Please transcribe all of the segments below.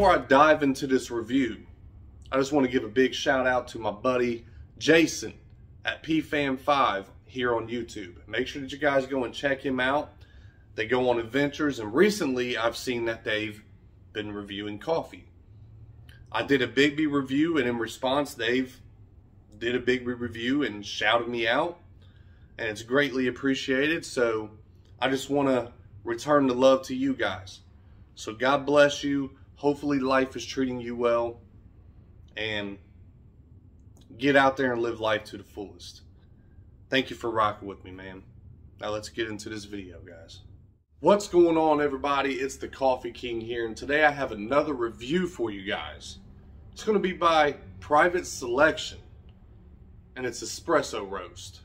before I dive into this review, I just want to give a big shout out to my buddy Jason at PFAM5 here on YouTube. Make sure that you guys go and check him out. They go on adventures, and recently I've seen that they've been reviewing coffee. I did a Big review, and in response, they've did a Big review and shouted me out, and it's greatly appreciated. So I just want to return the love to you guys. So God bless you. Hopefully, life is treating you well, and get out there and live life to the fullest. Thank you for rocking with me, man. Now let's get into this video, guys. What's going on, everybody? It's the Coffee King here, and today I have another review for you guys. It's going to be by Private Selection, and it's Espresso Roast.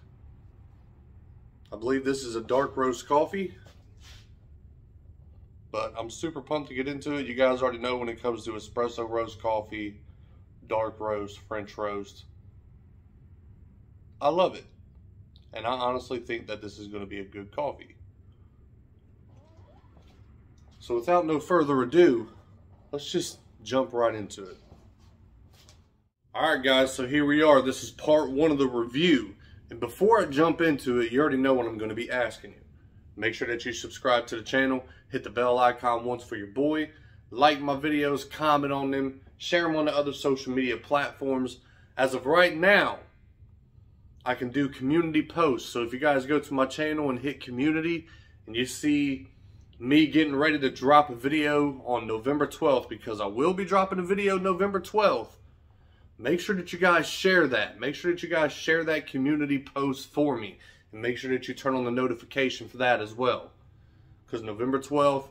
I believe this is a dark roast coffee, but I'm super pumped to get into it. You guys already know when it comes to espresso roast coffee, dark roast, French roast, I love it. And I honestly think that this is going to be a good coffee. So without no further ado, let's just jump right into it. Alright guys, so here we are. This is part one of the review. And before I jump into it, you already know what I'm going to be asking you. Make sure that you subscribe to the channel, hit the bell icon once for your boy, like my videos, comment on them, share them on the other social media platforms. As of right now, I can do community posts. So if you guys go to my channel and hit community and you see me getting ready to drop a video on November 12th because I will be dropping a video November 12th. Make sure that you guys share that. Make sure that you guys share that community post for me. And make sure that you turn on the notification for that as well. Because November 12th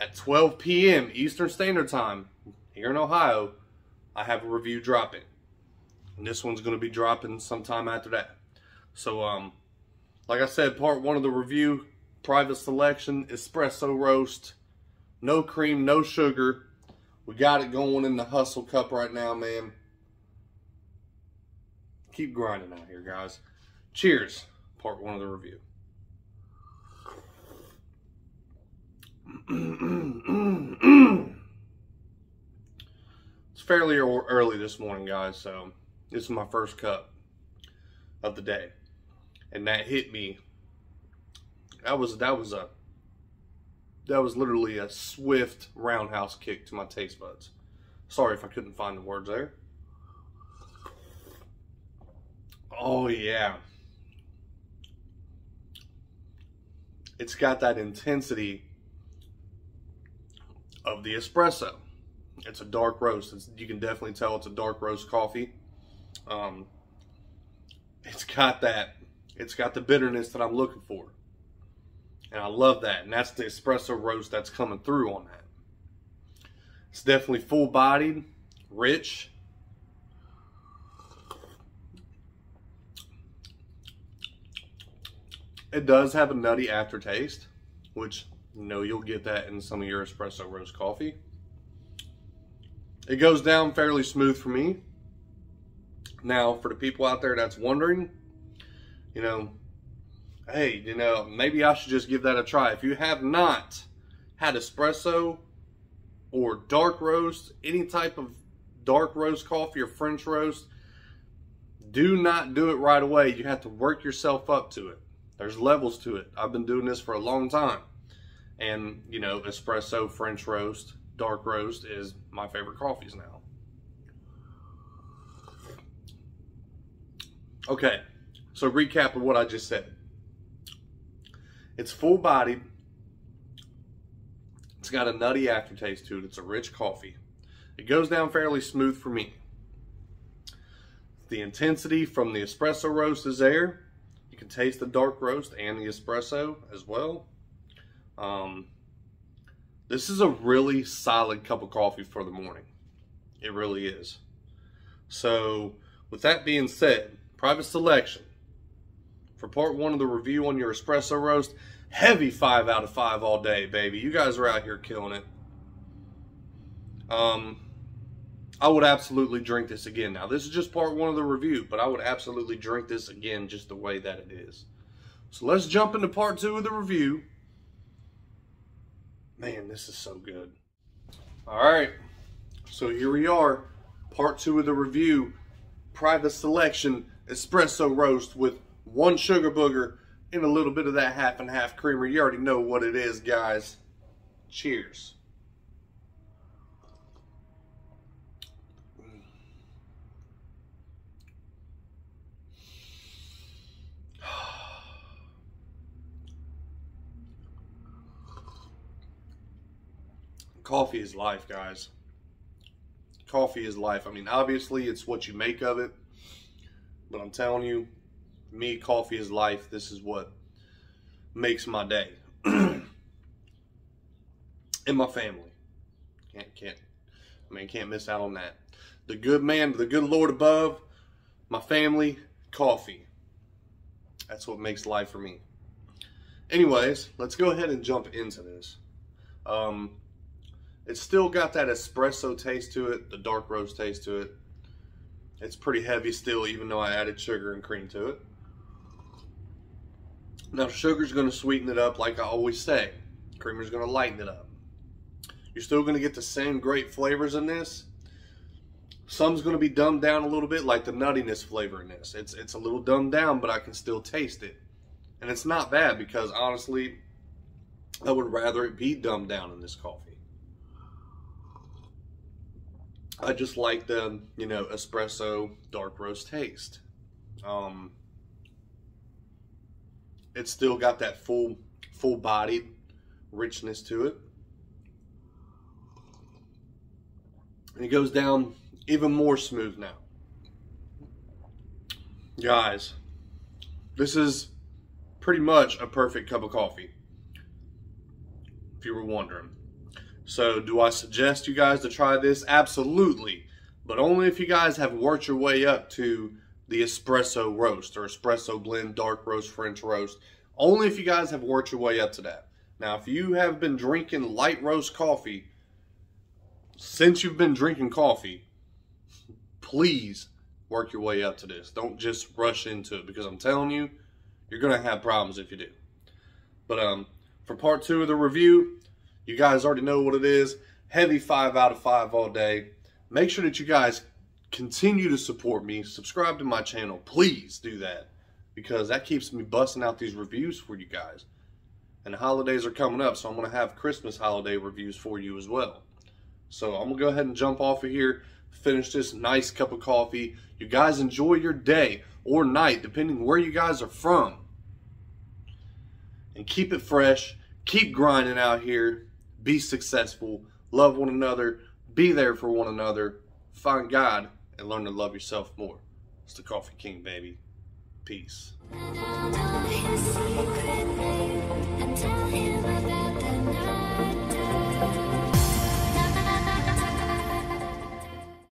at 12 p.m. Eastern Standard Time here in Ohio, I have a review dropping. And this one's going to be dropping sometime after that. So, um, like I said, part one of the review, private selection, espresso roast, no cream, no sugar. We got it going in the hustle cup right now, man. Keep grinding out here, guys. Cheers, part one of the review. it's fairly early this morning, guys, so this is my first cup of the day. And that hit me. That was that was a that was literally a swift roundhouse kick to my taste buds. Sorry if I couldn't find the words there. Oh yeah. It's got that intensity of the espresso. It's a dark roast. It's, you can definitely tell it's a dark roast coffee. Um, it's got that, it's got the bitterness that I'm looking for. And I love that. And that's the espresso roast that's coming through on that. It's definitely full bodied, rich. It does have a nutty aftertaste, which you know you'll get that in some of your espresso roast coffee. It goes down fairly smooth for me. Now, for the people out there that's wondering, you know, hey, you know, maybe I should just give that a try. If you have not had espresso or dark roast, any type of dark roast coffee or French roast, do not do it right away. You have to work yourself up to it. There's levels to it. I've been doing this for a long time. And, you know, espresso, French roast, dark roast is my favorite coffees now. Okay, so recap of what I just said. It's full bodied. It's got a nutty aftertaste to it. It's a rich coffee. It goes down fairly smooth for me. The intensity from the espresso roast is there. Can taste the dark roast and the espresso as well. Um, this is a really solid cup of coffee for the morning. It really is. So with that being said, private selection. For part one of the review on your espresso roast, heavy five out of five all day, baby. You guys are out here killing it. Um, I would absolutely drink this again. Now, this is just part one of the review, but I would absolutely drink this again just the way that it is. So let's jump into part two of the review. Man, this is so good. All right, So here we are, part two of the review, private selection espresso roast with one sugar booger and a little bit of that half and half creamer. You already know what it is, guys. Cheers. Coffee is life, guys. Coffee is life. I mean, obviously, it's what you make of it. But I'm telling you, me, coffee is life. This is what makes my day. and my family. Can't, can't, I mean, can't miss out on that. The good man, the good Lord above, my family, coffee. That's what makes life for me. Anyways, let's go ahead and jump into this. Um, it's still got that espresso taste to it, the dark roast taste to it. It's pretty heavy still, even though I added sugar and cream to it. Now, sugar's going to sweeten it up like I always say. Creamer's going to lighten it up. You're still going to get the same great flavors in this. Some's going to be dumbed down a little bit, like the nuttiness flavor in this. It's, it's a little dumbed down, but I can still taste it. And it's not bad because, honestly, I would rather it be dumbed down in this coffee. I just like the, you know, espresso dark roast taste. Um, it's still got that full, full bodied richness to it. And it goes down even more smooth now. Guys, this is pretty much a perfect cup of coffee. If you were wondering. So do I suggest you guys to try this? Absolutely. But only if you guys have worked your way up to the espresso roast or espresso blend dark roast French roast. Only if you guys have worked your way up to that. Now, if you have been drinking light roast coffee since you've been drinking coffee, please work your way up to this. Don't just rush into it because I'm telling you, you're going to have problems if you do. But um, for part two of the review, you guys already know what it is. Heavy five out of five all day. Make sure that you guys continue to support me. Subscribe to my channel. Please do that because that keeps me busting out these reviews for you guys. And the holidays are coming up, so I'm going to have Christmas holiday reviews for you as well. So I'm going to go ahead and jump off of here, finish this nice cup of coffee. You guys enjoy your day or night, depending where you guys are from. And keep it fresh. Keep grinding out here be successful, love one another, be there for one another, find God, and learn to love yourself more. It's the Coffee King, baby. Peace.